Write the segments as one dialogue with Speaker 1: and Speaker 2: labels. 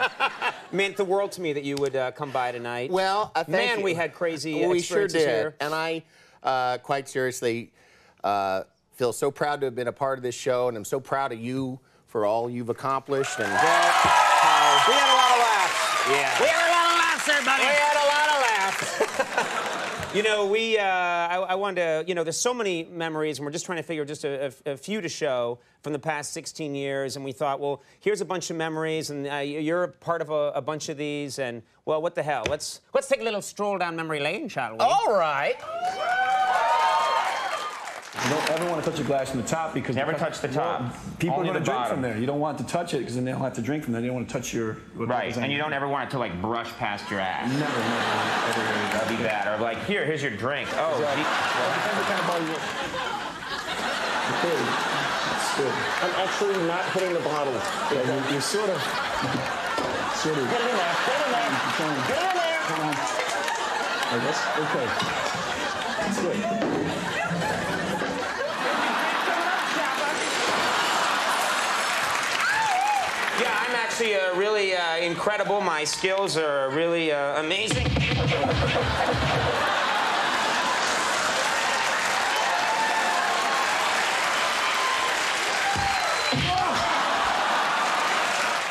Speaker 1: Meant the world to me that you would uh, come by tonight.
Speaker 2: Well, uh,
Speaker 1: man,
Speaker 2: you.
Speaker 1: we had crazy.
Speaker 2: We sure did,
Speaker 1: Here.
Speaker 2: and I, uh, quite seriously, uh, feel so proud to have been a part of this show, and I'm so proud of you for all you've accomplished. And
Speaker 1: We had a lot of laughs.
Speaker 2: yeah,
Speaker 1: We had a lot of laughs, everybody.
Speaker 2: we had a lot of laughs.
Speaker 1: You know, we, uh, I, I wanted to, you know, there's so many memories, and we're just trying to figure just a, a- a few to show from the past 16 years. And we thought, well, here's a bunch of memories, and uh, you're a part of a, a bunch of these. And, well, what the hell? Let's, let's take a little stroll down memory lane, shall we?
Speaker 2: all right.
Speaker 3: You don't ever want to touch a glass from the top because
Speaker 4: Never
Speaker 3: because-
Speaker 4: touch the top.
Speaker 3: well, people
Speaker 4: Only
Speaker 3: are going to drink
Speaker 4: bottom.
Speaker 3: from there. You don't want to touch it because then they'll have to drink from there. They don't want to touch your
Speaker 4: Right, and you don't ever want it to like brush past your ass.
Speaker 3: never, never, ever, ever.
Speaker 4: That'd be bad. Or like, here, here's your drink.
Speaker 3: Exactly.
Speaker 4: gee-
Speaker 3: Well, depends what kind of body you Okay, that's good.
Speaker 2: I'm actually not hitting the bottle.
Speaker 3: Yeah, you're, you're sort of, sort of.
Speaker 2: Get it in there. Get it in there.
Speaker 3: Come on.
Speaker 2: Get it in there.
Speaker 3: Come on. Oh, okay. That's good.
Speaker 1: Yeah, I'm actually uh, really uh, incredible. My skills are really uh, amazing.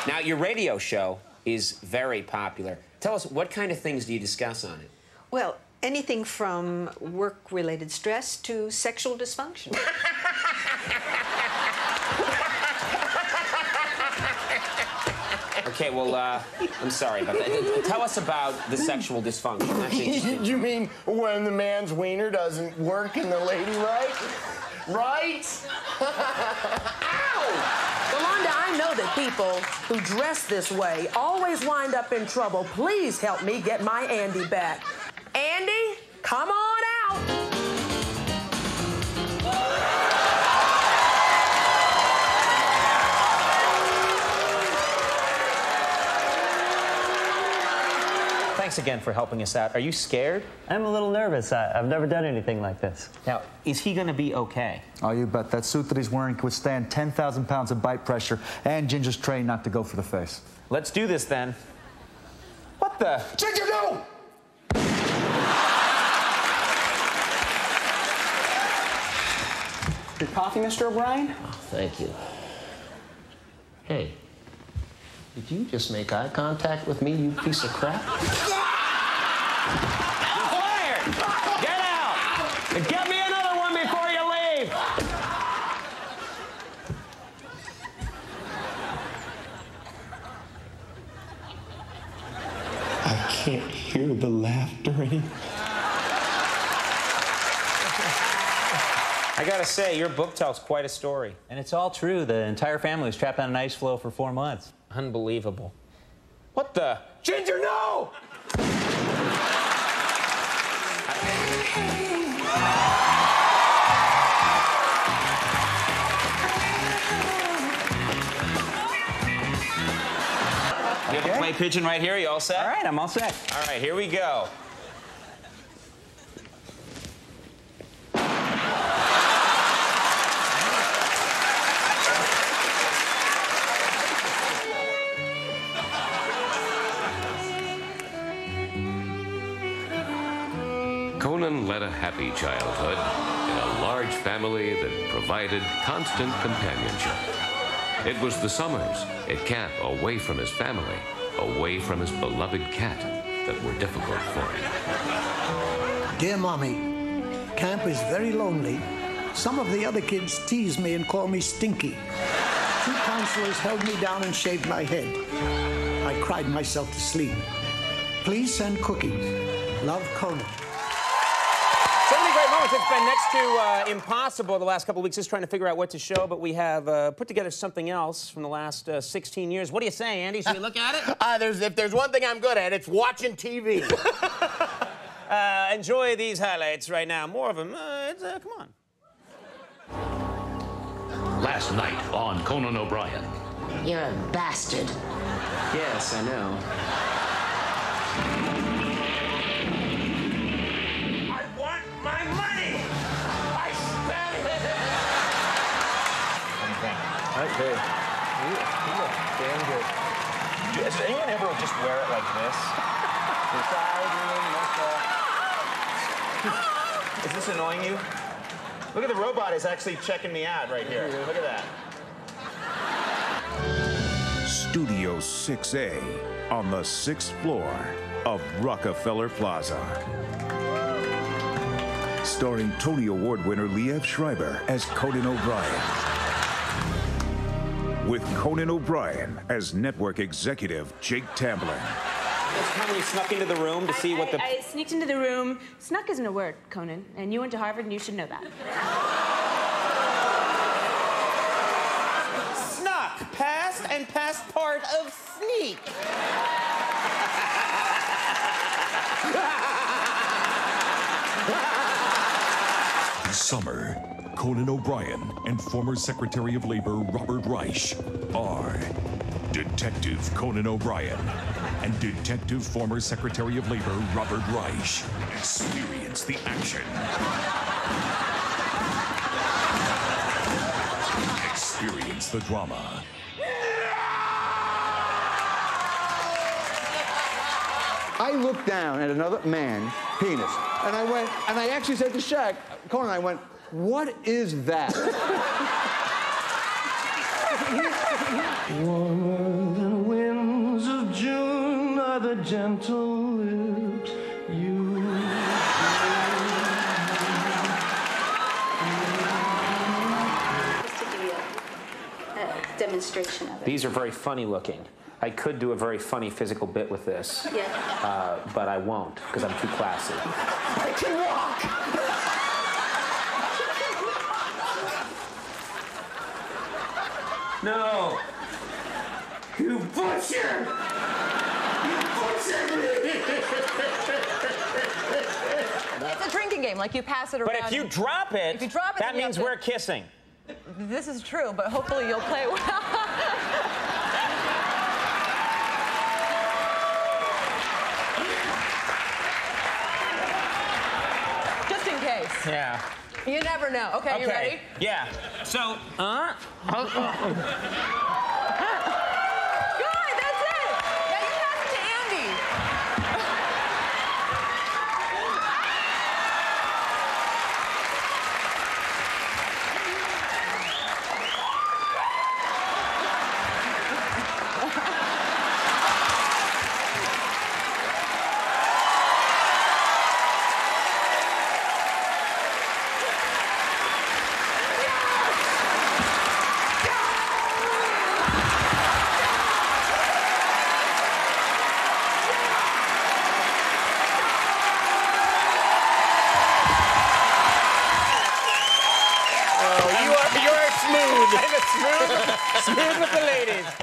Speaker 1: now, your radio show is very popular. Tell us, what kind of things do you discuss on it?
Speaker 5: Well, anything from work related stress to sexual dysfunction.
Speaker 1: Okay, well, uh, I'm sorry about that. Tell us about the sexual dysfunction.
Speaker 2: You mean when the man's wiener doesn't work and the lady right? Right? Ow!
Speaker 6: Yolanda, I know that people who dress this way always wind up in trouble. Please help me get my Andy back.
Speaker 1: Thanks again for helping us out. Are you scared?
Speaker 7: I'm a little nervous. I, I've never done anything like this.
Speaker 1: Now, is he going to be okay?
Speaker 8: Oh, you bet. That suit that he's wearing can withstand 10,000 pounds of bite pressure, and Ginger's trained not to go for the face.
Speaker 1: Let's do this then. What the?
Speaker 2: Ginger, no!
Speaker 9: Your coffee, Mr. O'Brien?
Speaker 10: Thank you. Hey, did you just make eye contact with me, you piece of crap?
Speaker 1: Quiet! Get out! And get me another one before you leave!
Speaker 9: I can't hear the laughter anymore.
Speaker 1: I gotta say, your book tells quite a story.
Speaker 7: And it's all true. The entire family was trapped on an ice floe for four months.
Speaker 1: Unbelievable. What the? Ginger, no! You have a play pigeon right here. You all set?
Speaker 7: All right, I'm all set.
Speaker 1: All right, here we go.
Speaker 11: Conan led a happy childhood in a large family that provided constant companionship. It was the summers at camp away from his family, away from his beloved cat, that were difficult for him.
Speaker 12: Dear Mommy, camp is very lonely. Some of the other kids tease me and call me Stinky. Two counselors held me down and shaved my head. I cried myself to sleep. Please send cookies. Love, Conan.
Speaker 1: So many great moments. It's been next to uh, impossible the last couple of weeks just trying to figure out what to show, but we have uh, put together something else from the last uh, 16 years. What do you say, Andy? Should we look at it?
Speaker 2: Uh, there's, if there's one thing I'm good at, it's watching TV.
Speaker 1: Uh, enjoy these highlights right now. More of them. Uh, it's, uh, come on.
Speaker 13: Last night on Conan O'Brien.
Speaker 10: You're a bastard.
Speaker 9: Yes, I know.
Speaker 2: I spent it!
Speaker 3: Okay. Damn good.
Speaker 4: Does anyone ever just wear it like this? Is this annoying you? Look at the robot is actually checking me out right here. Look at that.
Speaker 14: Studio 6A on the sixth floor of Rockefeller Plaza. Starring Tony Award winner Liev Schreiber as Conan O'Brien. With Conan O'Brien as network executive Jake Tamblin.
Speaker 1: This time you snuck into the room to see what the.
Speaker 15: I sneaked into the room. Snuck isn't a word, Conan. And you went to Harvard, and you should know that.
Speaker 1: Snuck, past and past part of sneak.
Speaker 16: Summer, Conan O'Brien and former Secretary of Labor Robert Reich are Detective Conan O'Brien and Detective former Secretary of Labor Robert Reich. Experience the action. Experience the drama.
Speaker 3: I looked down at another man's penis, and I went, and I actually said to Shaq, Conan, I went, what is that?
Speaker 17: Warmer than winds of June are the gentle lips you.
Speaker 15: Just to give you a, a demonstration of it.
Speaker 1: These are very funny looking. I could do a very funny physical bit with this,
Speaker 15: Yeah.
Speaker 1: uh, but I won't because I'm too classy.
Speaker 17: I can walk!
Speaker 1: No!
Speaker 17: You butcher! You butchered me!
Speaker 18: It's a drinking game. Like you pass it around.
Speaker 1: But if you drop it,
Speaker 18: if you drop it,
Speaker 1: that
Speaker 18: then you
Speaker 1: means
Speaker 18: have to-
Speaker 1: we're kissing.
Speaker 18: This is true, but hopefully you'll play well. Just in case.
Speaker 1: Yeah.
Speaker 18: You never know. Okay, you ready?
Speaker 1: Yeah. So, uh,
Speaker 18: Good, that's it. Now you pass it to Andy.
Speaker 1: Oh, you are you are smooth. smooth, smooth with the ladies.